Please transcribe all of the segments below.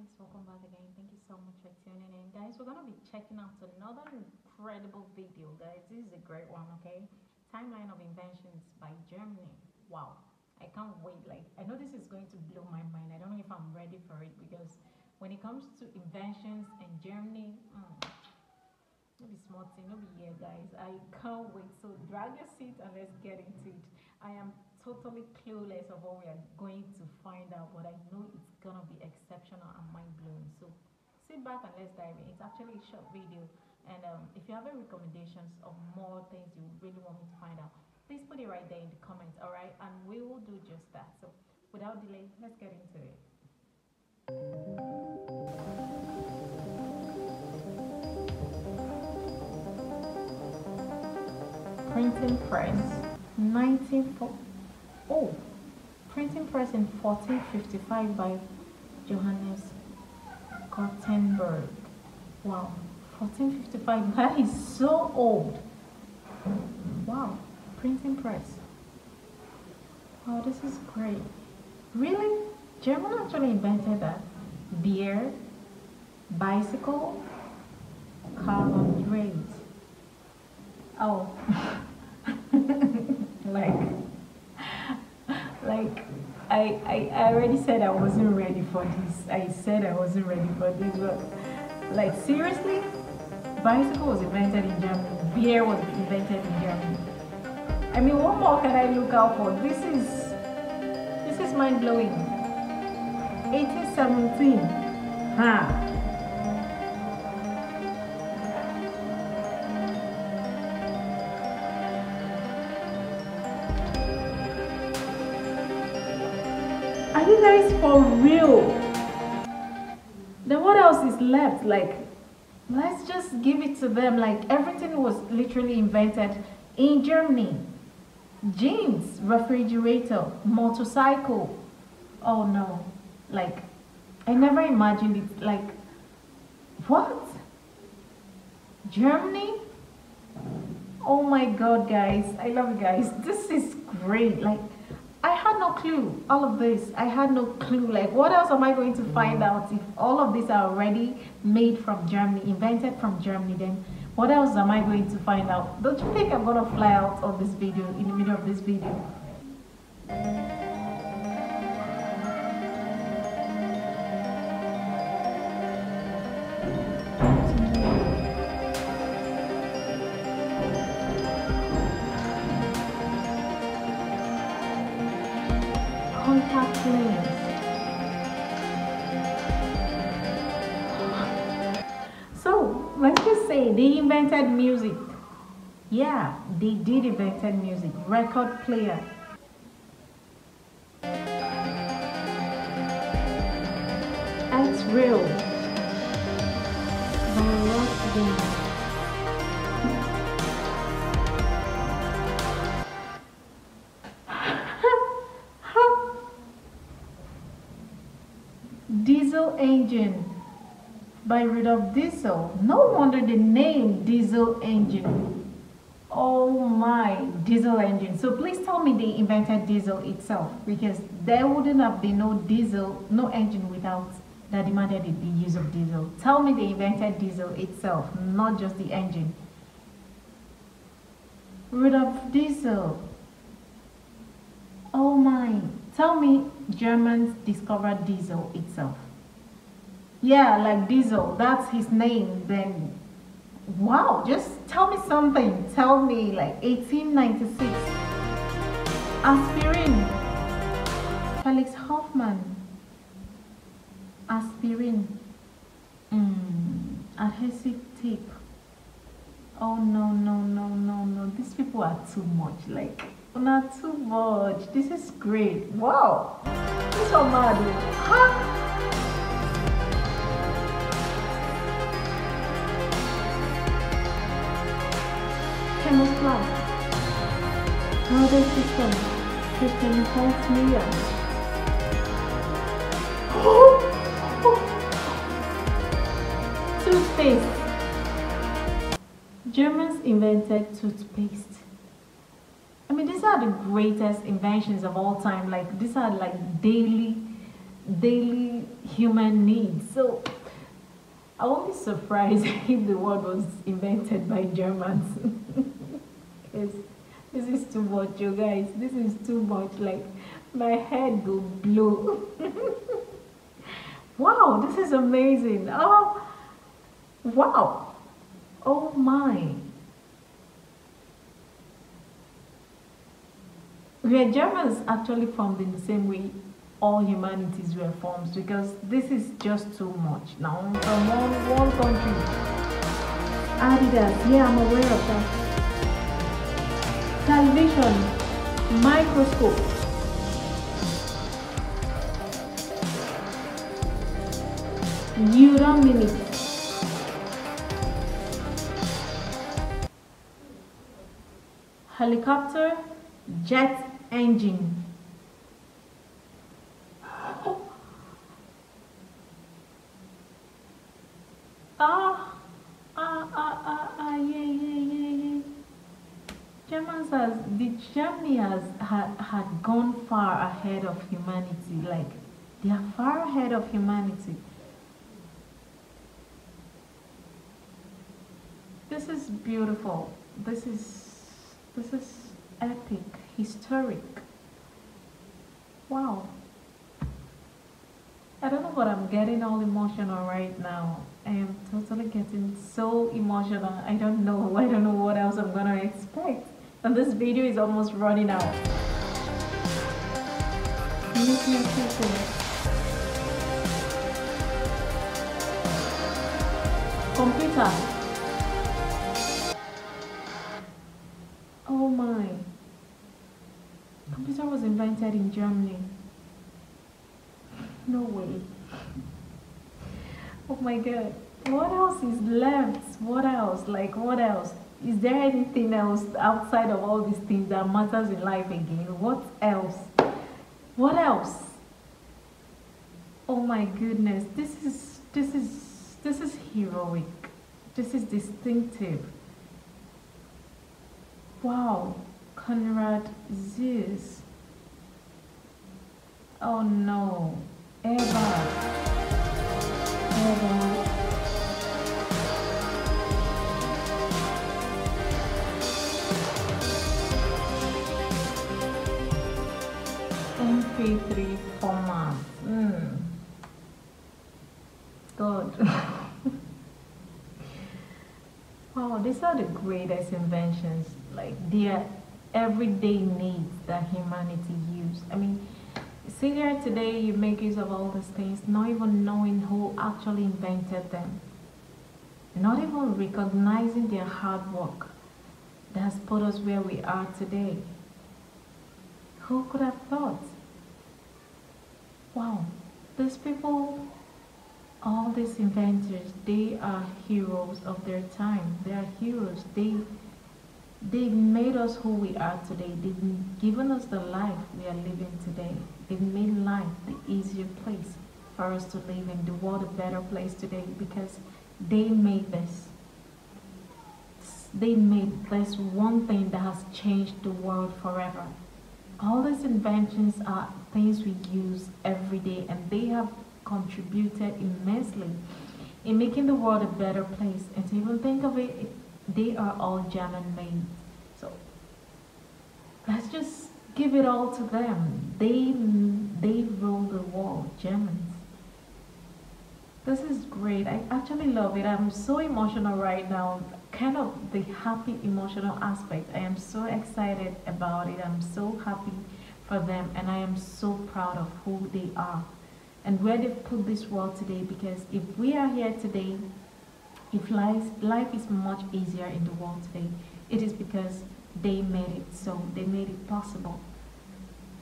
guys welcome back again. Thank you so much for tuning in. Guys we're gonna be checking out another incredible video. Guys this is a great one okay? Timeline of inventions by germany. Wow. I can't wait. Like i know this is going to blow my mind. I don't know if i'm ready for it because when it comes to inventions in germany mm, be small thing, no be here, guys. I can't wait. So drag your seat and let's get into it. I am totally clueless of what we are going to find out, but I know it's gonna be exceptional and mind blowing. So sit back and let's dive in. It's actually a short video, and um, if you have any recommendations of more things you really want me to find out, please put it right there in the comments. All right, and we will do just that. So without delay, let's get into it. printing press 1940 oh printing press in 1455 by johannes gutenberg. Wow 1455 that is so old. Wow printing press. Wow this is great. Really german actually invented that beer bicycle Karl von Drais oh like I, I I already said I wasn't ready for this. I said I wasn't ready for this, but like seriously, bicycle was invented in Germany. Beer was invented in Germany. I mean, what more can I look out for? This is this is mind blowing. 1817, huh? You guys for real? Then what else is left? Like, let's just give it to them. Like, everything was literally invented in Germany. Jeans, refrigerator, motorcycle. Oh no. Like, I never imagined it. Like, what? Germany? Oh my god, guys. I love you guys. This is great. Like, I had no clue. All of this, I had no clue. Like, what else am I going to find out if all of these are already made from Germany, invented from Germany? Then, what else am I going to find out? Don't you think I'm gonna fly out of this video in the middle of this video? Contact lens. So let's just say they invented music. Yeah, they did invented music. Record player. Diesel engine by Rudolf Diesel. No wonder the name diesel engine. Oh my, diesel engine. So please tell me they invented diesel itself because there wouldn't have been no diesel, no engine without that demanded the use of diesel. Tell me they invented diesel itself, not just the engine. Rudolf Diesel. Oh my. Tell me Germans discovered diesel itself. Yeah, like diesel, that's his name. Then, wow, just tell me something. Tell me, like 1896. Aspirin. Felix Hoffmann. Aspirin. Mm, adhesive tape. Oh no, no, no, no, no. These people are too much. Like, not too much. This is great. Wow. This is mad. Huh? Camouflage. Model system. System holds millions. Toothpaste. Germans invented toothpaste. Are the greatest inventions of all time. Like, these are like daily, daily human needs. So I won't be surprised if the word was invented by Germans. Because this is too much, you guys. This is too much. Like my head will blow. wow, this is amazing. Oh, wow. Oh my. We are Germans actually formed in the same way all humanities were formed because this is just too much. Now, from one, one country. Adidas, yeah, I'm aware of that. Television, microscope. It. Helicopter, jet engine. Ah, ah, ah, ah, ah, yeah, yeah, yeah, yeah. Germans has, the Germany has had, had gone far ahead of humanity. Like, they are far ahead of humanity. This is beautiful. This is, this is epic, historic. Wow. I don't know what I'm getting all emotional right now. I am totally getting so emotional. I don't know. I don't know what else I'm gonna expect. And this video is almost running out. Computer. Invented in Germany. No way. Oh my god. What else is left? What else? Like, what else? Is there anything else outside of all these things that matters in life again? What else? What else? Oh my goodness. This is, this is, this is heroic. This is distinctive. Wow. Konrad Zuse. Oh no. Ever. Ever. MP3 format. Mm. Good. wow, these are the greatest inventions. Like they are everyday needs that humanity use. I mean, see here today you make use of all these things, not even knowing who actually invented them. Not even recognizing their hard work that has put us where we are today. Who could have thought? Wow, these people, all these inventors, they are heroes of their time. They are heroes. They They've made us who we are today. They've given us the life we are living today. They've made life the easier place for us to live in, the world a better place today because they made this. They made this one thing that has changed the world forever. All these inventions are things we use every day and they have contributed immensely in making the world a better place. And to even think of it, they are all German made. So let's just give it all to them. They they rule the world, Germans. This is great. I actually love it. I'm so emotional right now. Kind of the happy emotional aspect. I am so excited about it. I'm so happy for them and I am so proud of who they are and where they've put this world today because if we are here today if life, life is much easier in the world today, it is because they made it so. They made it possible.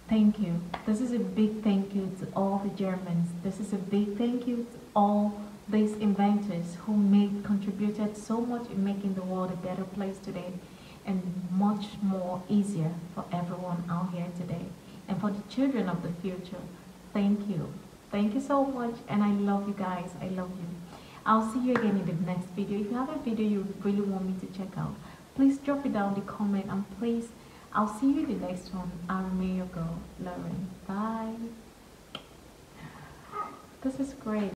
Thank you. This is a big thank you to all the Germans. This is a big thank you to all these inventors who made contributed so much in making the world a better place today and much more easier for everyone out here today and for the children of the future. Thank you. Thank you so much and I love you guys. I love you. I'll see you again in the next video. If you have a video you really want me to check out, please drop it down the comment and please, I'll see you in the next one. I'm your girl, Loren. Bye. This is great.